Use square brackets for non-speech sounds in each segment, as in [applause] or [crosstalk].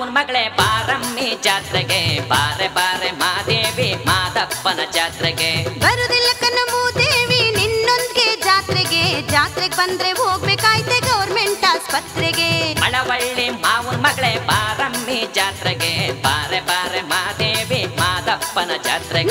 ಮಾವನ್ ಮಗಳೇ ಬಾರಮ್ಮಿ ಜಾತ್ರೆಗೆ ಬಾರೆ ಬಾರೆ ಮಾದೇವಿ ಮಾದಪ್ಪನ ಜಾತ್ರೆಗೆ. ಬರುದಿಲ್ಲ ಕನ್ನಮೂ ಮೂದೇವಿ ನಿನ್ನೊಂದ್ಗೆ ಜಾತ್ರೆಗೆ. ಜಾತ್ರೆಗೆ ಬಂದ್ರೆ ಹೋಗ್ಬೇಕಾಯ್ತೆ ಗೌರ್ಮೆಂಟ್ ಆಸ್ಪತ್ರೆಗೆ. ಮಳವಳ್ಳಿ ಮಾವನ್ ಮಗಳೇ ಬಾರಮ್ಮಿ ಜಾತ್ರೆಗೆ ಬಾರೆ ಬಾರೆ ಮಾದೇವಿ ಮಾದಪ್ಪನ ಜಾತ್ರೆಗೆ.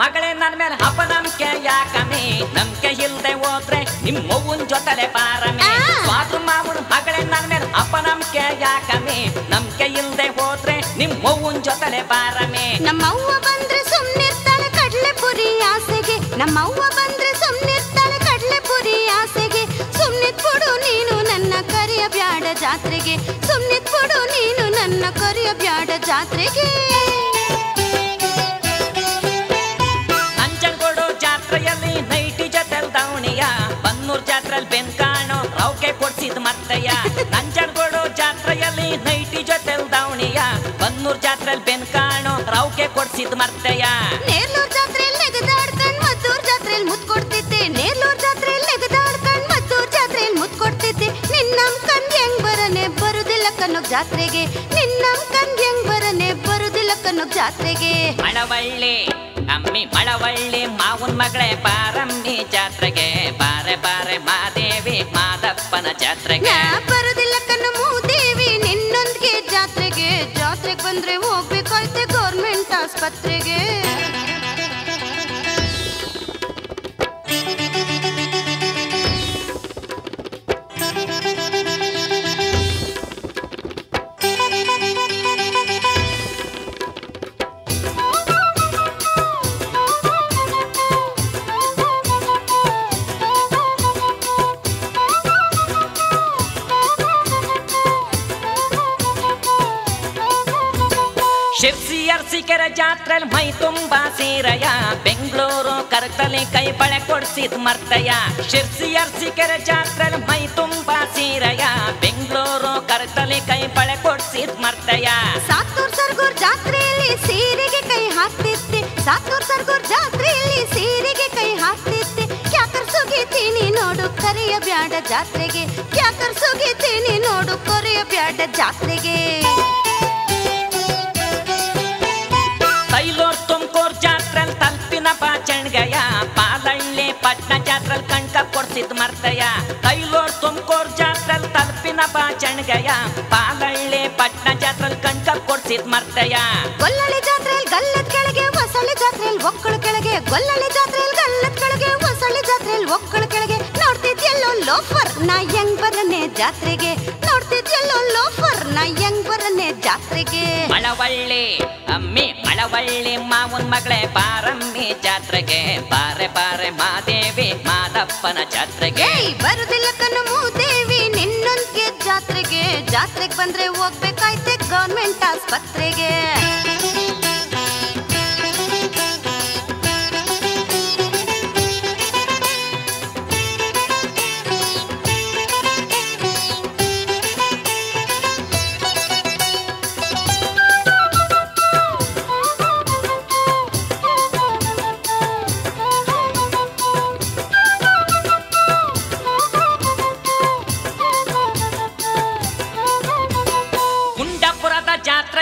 ಮಗಳೇ ನನ್ನ ಮೇಲೆ ಅಪನಂಬಿಕೆ ಯಾಕಮಿ? ನಂಬಿಕೆ ಇಲ್ದೆ ಹೋದ್ರೆ ನಿಮ್ಮವ್ವನ ಜೊತೆಲೆ ಬಾರಮಿ. ಸ್ವಾದ್ರು ಮಾವನ ಮಗಳೇ ನನ್ನ ಮೇಲೆ ಅಪನಂಬಿಕೆ ಯಾಕಮಿ? ನಂಬಿಕೆ ಇಲ್ದೆ ಹೋದ್ರೆ ನಿಮ್ಮವ್ವನ ಜೊತೆಲೆ ಬಾರಮಿ? ನಮ್ಮವ್ವ ಬಂದ್ರೆ ಸುಮ್ಮನಿರ್ತಾಳೆ ಕಡಲೆ ಪುರಿ ಆಸೆಗೆ. ನಮ್ಮವ್ವ ಬಂದ್ರೆ ಸುಮ್ಮನಿರ್ತಾಳೆ ಕಡಲೆ ಪುರಿ ಆಸೆಗೆ. ಸುಮ್ನಿದ್ಬಿಡು ನೀನು ನನ್ನ ಕರಿಯ ಬ್ಯಾಡ ಜಾತ್ರೆಗೆ ಸುಮ್ನಿದ್ಬಿಡು ನೀನು ನನ್ನ ಕರಿಯ ಬ್ಯಾಡ ಜಾತ್ರೆಗೆ. ರೌಕೆ ಕೊಡ್ಸಿದ್ ಮರ್ತಯ್ಯ ನೇರ್ಲೂರ್ ಜಾತ್ರೆಯಲ್ಲಿ ನೆಗದಾಡ್ಕೊಂಡ್ ಮದ್ದೂರ್ ಜಾತ್ರೆಯಲ್ಲಿ ಮುತ್ ಕೊಡ್ತಿದ್ದೆ ನೇರ್ಲೂರ್ ಜಾತ್ರೆಯಲ್ಲಿ ನೆಗದಾಡ್ಕೊಂಡ್ ಮದ್ದೂರ್ ಜಾತ್ರೆಯಲ್ಲಿ ಮುತ್ ಕೊಡ್ತಿದ್ದೆ ನಿನ್ನಂ ಕಂದ್ ಹೆಂಗ್ ಬರನೆ ಬರುದಿಲ್ಲ ಕನ್ನೋ ಜಾತ್ರೆಗೆ. ನಿನ್ನಂ ಕಂದ್ ಹೆಂಗ್ ಬರನೆ ಬರುದಿಲ್ಲ ಕನ್ನೋ ಜಾತ್ರೆಗೆ. ಮಳವಳ್ಳಿ ಅಮ್ಮಿ ಮಳವಳ್ಳಿ ಮಾವನ್ ಮಗಳೇ ಬಾರಮ್ಮಿ ಜಾತ್ರೆಗೆ ಬಾರೆ ಬಾರೆ ಗೌರ್ಮೆಂಟ್ ಆಸ್ಪತ್ರೆಗೆ ಶಿರ್ಸಿ ಅರ್ಸಿಕೆರೆ ಜಾತ್ರೆಲ್ ಮೈ ತುಂಬಾ ಸೀರಯ ಬೆಂಗಳೂರು ಕರಕಲಿ ಕೈ ಬಳೆ ಕೊಡ್ಸಿದ್ ಮರ್ತಯ್ಯ ಶಿರ್ಸಿ ಅರ್ಸಿಕೆರೆ ಜಾತ್ರೆಲ್ ಮೈ ತುಂಬಾ ಸೀರಯ ಬೆಂಗಳೂರು ಕರಕಲಿ ಕೈ ಬಳೆ ಕೊಡ್ಸಿದ್ ಮರ್ತಯ್ಯ ಸಾತ್ತೂರ್ ಸರ್ಗೂರ್ ಜಾತ್ರೆಯಲ್ಲಿ ಸೀರೆಗೆ ಕೈ ಹಾಕ್ತಿದ್ದೆ ಸಾತ್ತೂರ್ ಸರ್ಗೂರ್ ಜಾತ್ರೆಯಲ್ಲಿ ಸೀರೆಗೆ ಕೈ ಹಾಕ್ತಿದ್ದೆ ಕ್ಯಾಕರ್ ಸುಗಿತೀನಿ ನೋಡು ಕರೆಯ ಬ್ಯಾಡ ಜಾತ್ರೆಗೆ ಕ್ಯಾಕರ್ ಸುಗಿತೀನಿ ನೋಡು ಕರೆಯ ಬ್ಯಾಡ ಜಾತ್ರೆಗೆ ಕಣ್ಕ ಮರ್ತಯ ತೈಲೂರ್ ತುಮಕೂರ್ ಜಾತ್ರೆಲ್ ಬಾ ಚಣಗಯ ಪಾಲಳ್ಳಿ ಪಟ್ನ ಜಾತ್ರೆಲ್ ಕಣ್ಕ ಕೊಡ್ಸಿದ್ ಮರ್ತಯ್ಯ ಗೊಲ್ಲಳಿ ಜಾತ್ರೆಯಲ್ಲಿ ಗಲ್ಲದ ಕೆಳಗೆ, ಹೊಸಳ್ಳಿ ಜಾತ್ರೆಯಲ್ಲಿ ಒಕ್ಕಳ ಕೆಳಗೆ ಗೊಲ್ಲಳಿ ಜಾತ್ರೆಯಲ್ಲಿ ಗಲ್ಲದ ಲೋಫರ್ ನಾ ಯಂಗ್ ಬರನೆ ಜಾತ್ರೆಗೆ? ನೋಡ್ತಿದ್ಯಲ್ಲೋ ಲೋಫರ್ ನಾ ಯಂಗ್ ಬರನೆ ಜಾತ್ರೆಗೆ? ಮಳವಳ್ಳಿ ಅಮ್ಮಿ ಮಳವಳ್ಳಿ ಮಾವನ್ ಮಗಳೇ ಬಾರಮ್ಮಿ ಜಾತ್ರೆಗೆ. ಬಾರೆ ಬಾರೆ ಮಾದೇವಿ ಮಾದಪ್ಪನ ಜಾತ್ರೆಗೆ. ಬರುದಿಲ್ಲ ಕಣ್ಣು ಮೂದೇವಿ ನಿನ್ನೊಂದ್ಗೆ ಜಾತ್ರೆಗೆ. ಜಾತ್ರೆಗೆ ಬಂದ್ರೆ ಹೋಗ್ಬೇಕಾಯ್ತೆ ಗೌರ್ಮೆಂಟ್ ಆಸ್ಪತ್ರೆಗೆ.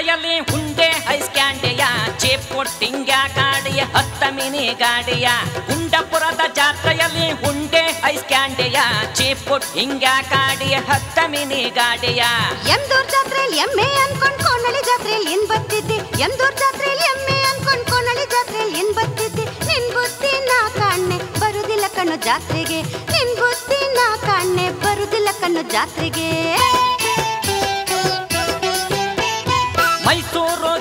ಜಾತ್ರೆಯಲ್ಲಿ ಹುಂಡೆ, ಐಸ್ ಕ್ಯಾಂಡಿಯ, ಚೇಪ್ ಕೊಟ್ಟಿಂಗ ಗಾಡಿಯ, ಹತ್ತ ಮಿನಿ ಗಾಡಿಯ. ಉಂಡಪುರದ ಜಾತ್ರೆಯಲ್ಲಿ ಹುಂಡೆ, ಐಸ್ ಕ್ಯಾಂಡಿಯ, ಚೇಪ್ ಕೊಟ್ಟಿಂಗ ಗಾಡಿಯ, ಹತ್ತ ಮಿನಿ ಗಾಡಿಯ. ಎಂದೂರ್ ಜಾತ್ರೆಯಲ್ಲಿ ಎಮ್ಮೆ ಅನ್ಕೊಂಡ್ ಕೋಣಳಿ ಜಾತ್ರೆಯಲ್ಲಿ ಇನ್ ಬರ್ತಿದ್ದೆ? ಎಂದೂರ್ ಜಾತ್ರೆಯಲ್ಲಿ ಎಮ್ಮೆ ಅನ್ಕೊಂಡ್ ಕೋಣಳಿ ಜಾತ್ರೆಯಲ್ಲಿ ಇನ್ ಬರ್ತಿದ್ದೆ? ನಿನ್ ಬುದ್ಧಿ ನಾ ಕಾಣೆ ಬರುದಿಲ್ಲ ಕಣ್ಣು ಜಾತ್ರೆಗೆ. ನಿನ್ ಬುದ್ಧಿ ನಾ ಕಾಣೆ ಬರುದಿಲ್ಲ ಕಣ್ಣು ಜಾತ್ರೆಗೆ.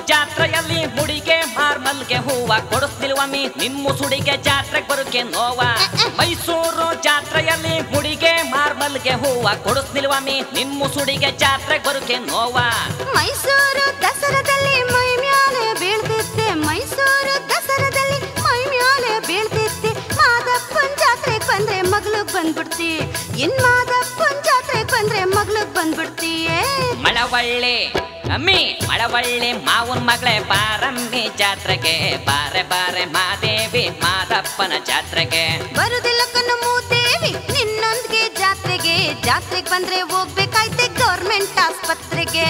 ಜಾತ್ರೆಯಲ್ಲಿ ಮುಡಿಗೆ ಮಾರ್ಮಲ್ಗೆ ಮಲ್ಗೆ ಹೂವ ಕೊಡಿಸ್ತಿಲ್ವಮ್ಮಿ ನಿಮ್ಮ ಸುಡಿಗೆ ಜಾತ್ರೆಗೆ ಬರುಕೆ ನೋವ? ಮೈಸೂರು ಜಾತ್ರೆಯಲ್ಲಿ ಮುಡಿಗೆ ಮಾರ್ಮಲ್ಗೆ ಹೂವ ಕೊಡಿಸ್ತಿಲ್ವಮ್ಮಿ ನಿಮ್ಮ ಸುಡಿಗೆ ಜಾತ್ರೆಗೆ ಬರುಕೆ ನೋವ? ಮೈಸೂರು ದಸರದಲ್ಲಿ ಮೈ ಮ್ಯಾಲೆ ಬೀಳ್ತಿದ್ದೆ ಮೈಸೂರು ದಸರದಲ್ಲಿ ಮೈ ಮ್ಯಾಲೆ ಬೀಳ್ತಿದ್ದೆ ಮಾದಪ್ಪನ್ ಜಾತ್ರೆ ಬಂದ್ರೆ ಮಗಳು ಬಂದ್ಬಿಡ್ತಿ. ಇನ್ ಮಾದಪ್ಪನ್ ಜಾತ್ರೆ ಬಂದ್ರೆ ಮಗಳು ಬಂದ್ಬಿಡ್ತೀಯೇ. ಮಳವಳ್ಳಿ. ಅಮ್ಮಿ, ಮಳವಳ್ಳಿ ಮಾವನ್ ಮಗಳೇ, ಬಾರಮ್ಮಿ ಜಾತ್ರೆಗೆ, ಬಾರೆ ಬಾರೆ ಮಾದೇವಿ, ಮಾದಪ್ಪನ ಜಾತ್ರೆಗೆ. ಬರುದಿಲ್ಲ ಮೂದೇವಿ, ನಿನ್ನೊಂದಿಗೆ ಜಾತ್ರೆಗೆ. ಜಾತ್ರೆಗೆ ಬಂದ್ರೆ ಹೋಗ್ಬೇಕಾಯ್ತೆ ಗೌರ್ಮೆಂಟ್ ಆಸ್ಪತ್ರೆಗೆ.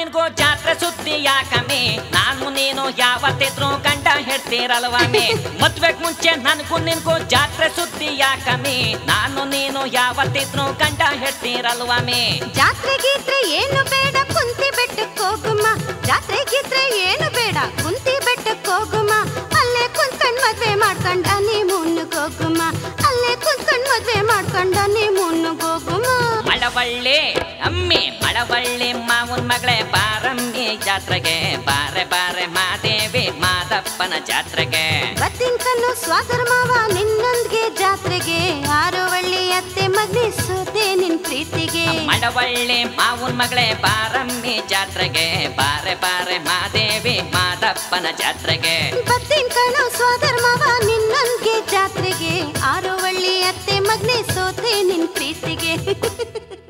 ನನಗೂ ನಿನ್ಗೂ ಜಾತ್ರೆ ಸುದ್ದಿ ಯಾಕಮ್ಮಿ ನಾನು ನೀನು ಯಾವತ್ತಿದ್ರು ಗಂಡ ಹೇಳ್ತೀರಲ್ವಾಮಿ ಮದ್ವೆಗ್ ಮುಂಚೆ ನನಗೂ ನಿನ್ಗೂ ಜಾತ್ರೆ ಸುದ್ದಿ ಯಾಕಮ್ಮಿ ನಾನು ನೀನು ಯಾವತ್ತಿದ್ರು ಗಂಡ ಹೇಳ್ತೀರಲ್ವಾಮಿ ಜಾತ್ರೆ ಗೀತ್ರೆ ಏನು ಬೇಡ ಕುಂತಿ ಬೆಟ್ಟಕ್ಕೆ ಹೋಗುಮ್ಮ ಜಾತ್ರೆ ಗೀತ್ರೆ ಏನು ಬೇಡ ಕುಂತಿ ಬೆಟ್ಟಕ್ಕೆ ಹೋಗುಮ್ಮ ಅಲ್ಲೇ ಕುಂತ್ಕೊಂಡ್ ಮದ್ವೆ ಮಾಡ್ಕೊಂಡ ನೀ ಮುನ್ನುಗ್ ಹೋಗುಮ್ಮ ಅಲ್ಲೇ ಕುಂತ್ಕೊಂಡ್ ಮದ್ವೆ ಮಾಡ್ಕೊಂಡ ನೀ ಮುನ್ನುಗ್ ಹೋಗುಮ್ಮ ಮಳವಳ್ಳಿ ಅಮ್ಮಿ ಮಳವಳ್ಳಿ ಮಾವನ್ ಮಗಳೇ ಬಾರಮ್ಮಿ ಜಾತ್ರೆಗೆ. ಬಾರೆ ಬಾರೆ ಮಾದೇವಿ ಮಾದಪ್ಪನ ಜಾತ್ರೆಗೆ. ಬತ್ತಿನ ಕಣ್ಣು ಮಾವ ನಿನ್ನೊಂದಿಗೆ ಜಾತ್ರೆಗೆ. ಆರು ಒಳ್ಳಿ ಅತ್ತೆ ಮಗ್ನಿ ಸೋತೆ ನಿನ್ ಪ್ರೀತಿಗೆ. ಮಳವಳ್ಳಿ ಮಾವನ್ ಮಗಳೇ ಬಾರಮ್ಮಿ ಜಾತ್ರೆಗೆ. ಬಾರೆ ಬಾರೆ ಮಾದೇವಿ ಮಾದಪ್ಪನ ಜಾತ್ರೆಗೆ. ಬತ್ತಿನ ಕಣ್ಣು ಮಾವ ನಿನ್ನೊಂದಿಗೆ ಜಾತ್ರೆಗೆ. ಆರುಳ್ಳಿ ಅತ್ತೆ ಮಗ್ನಿ ಸೋತೆ ನಿನ್ ಪ್ರೀತಿಗೆ. [laughs]